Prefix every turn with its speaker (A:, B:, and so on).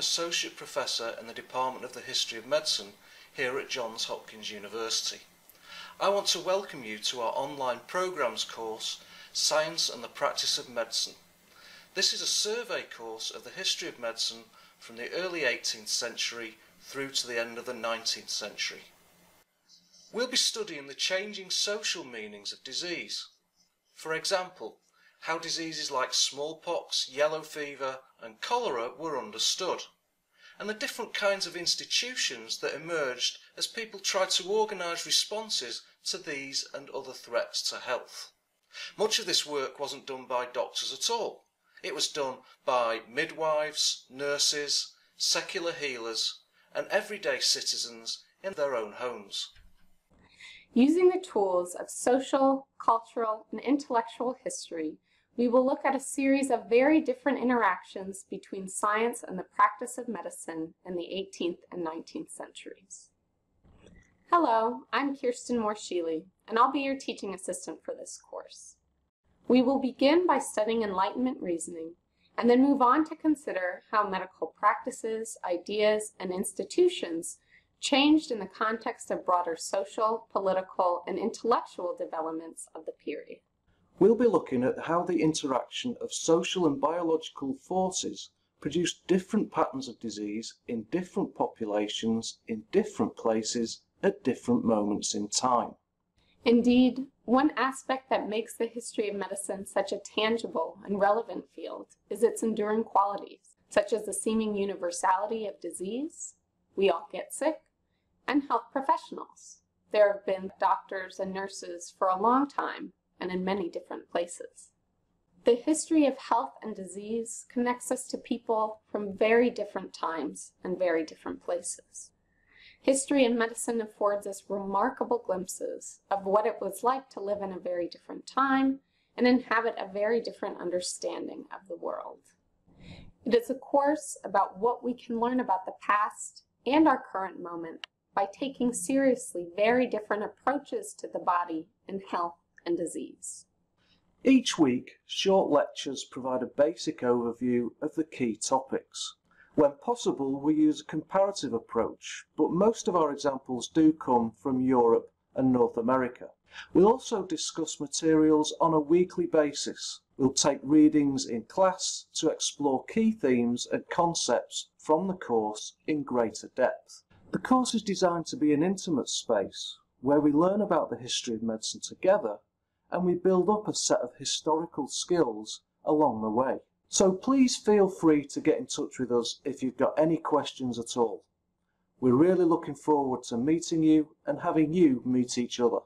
A: Associate Professor in the Department of the History of Medicine here at Johns Hopkins University. I want to welcome you to our online programmes course, Science and the Practice of Medicine. This is a survey course of the history of medicine from the early 18th century through to the end of the 19th century. We'll be studying the changing social meanings of disease. For example, how diseases like smallpox, yellow fever and cholera were understood, and the different kinds of institutions that emerged as people tried to organise responses to these and other threats to health. Much of this work wasn't done by doctors at all. It was done by midwives, nurses, secular healers and everyday citizens in their own homes.
B: Using the tools of social, cultural, and intellectual history, we will look at a series of very different interactions between science and the practice of medicine in the 18th and 19th centuries. Hello, I'm Kirsten Moore-Sheeley, and I'll be your teaching assistant for this course. We will begin by studying Enlightenment reasoning, and then move on to consider how medical practices, ideas, and institutions changed in the context of broader social, political, and intellectual developments of the period.
A: We'll be looking at how the interaction of social and biological forces produced different patterns of disease in different populations, in different places, at different moments in time.
B: Indeed, one aspect that makes the history of medicine such a tangible and relevant field is its enduring qualities, such as the seeming universality of disease, we all get sick, and health professionals. There have been doctors and nurses for a long time and in many different places. The history of health and disease connects us to people from very different times and very different places. History and medicine affords us remarkable glimpses of what it was like to live in a very different time and inhabit a very different understanding of the world. It is a course about what we can learn about the past and our current moment by taking seriously very different approaches to the body and health and disease.
A: Each week, short lectures provide a basic overview of the key topics. When possible, we use a comparative approach, but most of our examples do come from Europe and North America. We'll also discuss materials on a weekly basis. We'll take readings in class to explore key themes and concepts from the course in greater depth. The course is designed to be an intimate space where we learn about the history of medicine together and we build up a set of historical skills along the way. So please feel free to get in touch with us if you've got any questions at all. We're really looking forward to meeting you and having you meet each other.